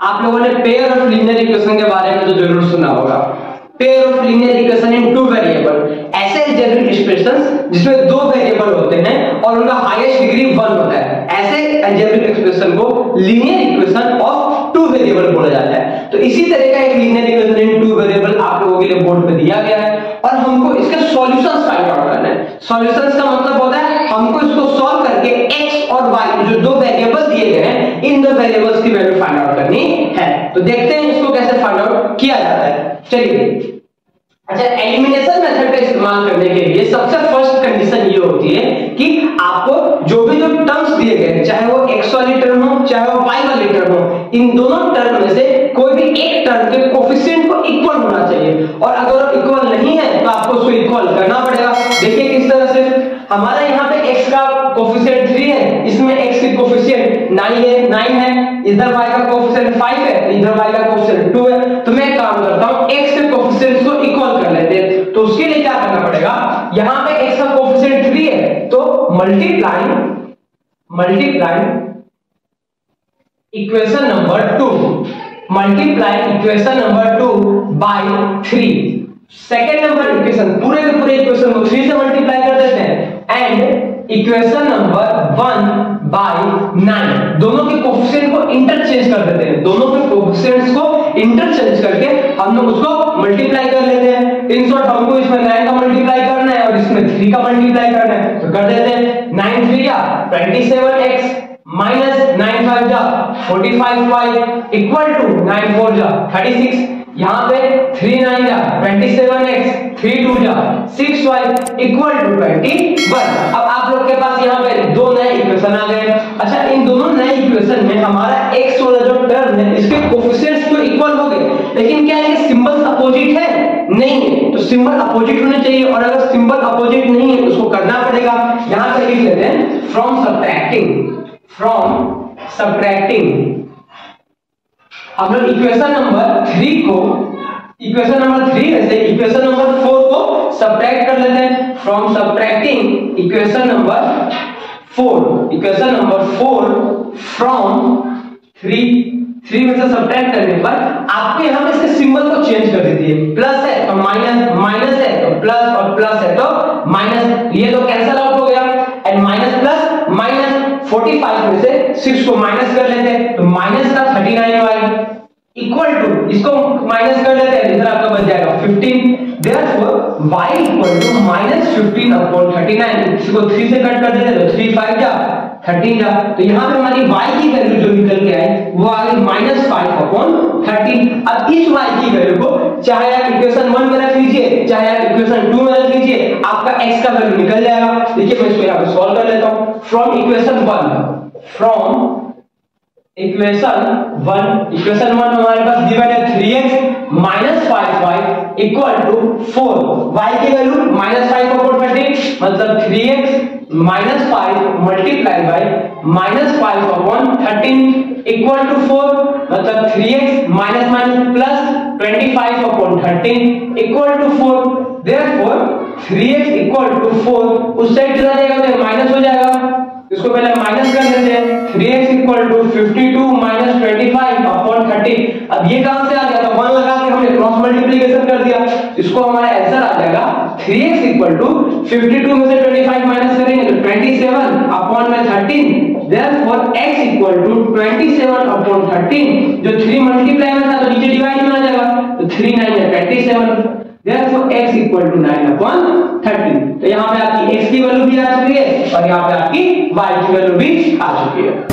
आप लोगों ने पेयर ऑफ़ लीनियर इक्वेशन के बारे में तो ज़रूर सुना होगा। Pair of linear equation in two variable ऐसे अलजेब्रिक एक्सप्रेशंस जिसमें दो वेरिएबल होते हैं और उनका हाईएस्ट डिग्री वन होता है। ऐसे अलजेब्रिक एक्सप्रेशन को linear equation of two variable बोला जाता है। तो इसी तरह का एक linear equation in two variable आप लोगों के लिए बोर्ड पे दिया गया है। और हमको इसके सॉल्यूशंस फाइंड आउट करना है? सॉल्यूशंस का मतलब होता है हमको इसको सॉल्व करके x और y जो दो वेरिएबल दिए गए हैं, इन दो वेरिएबल्स की वैल्यू फाइंड आउट करनी है। तो देखते हैं इसको कैसे फाइंड आउट किया जाता है। चलिए। अच्छा एलिमिनेशन मेथड का इस्तेमाल करने के लिए सबसे फ़र्स्ट कंडीशन ये होती है कि आपको जो भी जो टर्म्स दिए गए चाहे वो x वाली टर्म हो, चाहे वो y वाली टर्म हो, इन दोनों टर्म में से कोई भी एक टर्म के कोफिशिएंट को इक्वल होना चाहिए। और अगर इक्वल नहीं है तो आपको उसको इक्वल करना पड़ेगा। देखिए किस तरह से हमारा यहाँ पे x का कोफिशिएंट 3 है, इसमें x की कोफिशिएंट 9 है 9 है, इधर y का कोफिशिएंट 5 है, इधर y का कोफिशिएंट 2 है। तो मैं काम करता हूँ, x के कोफिशिएंट्स को इक्वल कर लेते हैं। तो उसके लिए क्या करना पड़ेगा? यहाँ पे x का कोफिशिएंट 3 है तो multiply multiply equation number 2 multiply equation number 2 by 3 second number equation पूरे के पूरे इक्वेशन को 3 से मल्टीप्लाई कर देते हैं। And equation number one by nine. दोनों के कोफिशिएंट को इंटरचेंज कर देते हैं। दोनों के कोफिशिएंट्स को इंटरचेंज करके हम लोग उसको मल्टीप्लाई कर लेते हैं। इन शॉर्ट हमको इसमें नाइन का मल्टीप्लाई करना है और इसमें थ्री का मल्टीप्लाई करना है। तो कर देते हैं। 9 3 या 27x माइनस 9 5 जा। 45 y इक्वल टू 9 4 जा। 36 यहाँ पे 3 9 जा 27x 3 2 जा 6y इक्वल टू 21 अब आप लोग के पास यहाँ पे दो नए इक्वेशन आ गए। अच्छा इन दोनों नए इक्वेशन में हमारा x वाला जो टर्म है, इसके कोफिशिएंट्स तो इक्वल हो गए। लेकिन क्या ये सिंबल्स अपोजिट है? नहीं है। तो सिंबल अपोजिट होने चाहिए, और अगर सिंबल अपोजिट नहीं है तो उसको करना पड़ेगा। यहाँ पे लिख लेते हैं फ्रॉम सब्ट्रैक्टिंग फ्रॉम सब्ट्रैक्टिंग हम लोग इक्वेशन नंबर थ्री को इक्वेशन नंबर थ्री में से इक्वेशन नंबर फोर को सब्ट्रैक्ट कर लेते हैं। From subtracting equation number four equation number four from three three में से सब्ट्रैक्ट करने पर आपको यहाँ पे इसके सिंबल को चेंज कर देती है प्लस है तो माइनस माइनस है तो प्लस और प्लस है तो माइनस ये तो कैंसिल आउट हो गया। एंड माइनस प्लस माइनस 45 में से 6 को माइनस कर इक्वल टू इसको माइनस कर लेते हैं, इधर आपका बच जाएगा 15 therefore, y equal to minus 15 upon 39 इसको 3 से कट कर देते हैं तो 3 5 जा 13 जा तो यहाँ पे हमारी y की वैल्यू जो निकल के आई, वो आ गई माइनस फाइव अपॉन थर्टीन अब इस y की वैल्यू को चाहे आप इक्वेशन 1 में रख लीजिए, चाहे आप इक्वेशन 2 में रख लीजिए, आपका x का वैल्यू निकल जाएगा। देखिए मैं इसको यहाँ पे सॉल्व कर लेता हूँ। From equation 1 from equation one equation one हमारे पास गिवन है three x minus five y equal to four y की value minus five upon thirty मतलब three x minus five multiply by minus five upon thirteen equal to four मतलब three x minus minus plus twenty five upon thirteen equal to four therefore three x equal to four उस side चला जाएगा? तो minus हो जाएगा। इसको पहले minus कर लेते हैं। 3x equal to 52 minus 25 upon 30 अब ये कहाँ से आ गया तो 1 लगा के हमने क्रॉस मल्टीप्लिकेशन कर दिया। इसको हमारा आंसर आ जाएगा। 3x इक्वल टू 52 में से 25 माइनस करेंगे तो 27 अपॉन में 13 therefore x equal to 27 upon 13 जो 3 मल्टीप्लाई में था तो नीचे डिवाइड में आ जाएगा। तो 3 9 है 27 therefore x equal to 9 upon 13 तो यहाँ पे आपकी x की वैल्यू भी आ चुकी है और यहाँ पे आपकी y की वैल्यू भी आ चुकी है।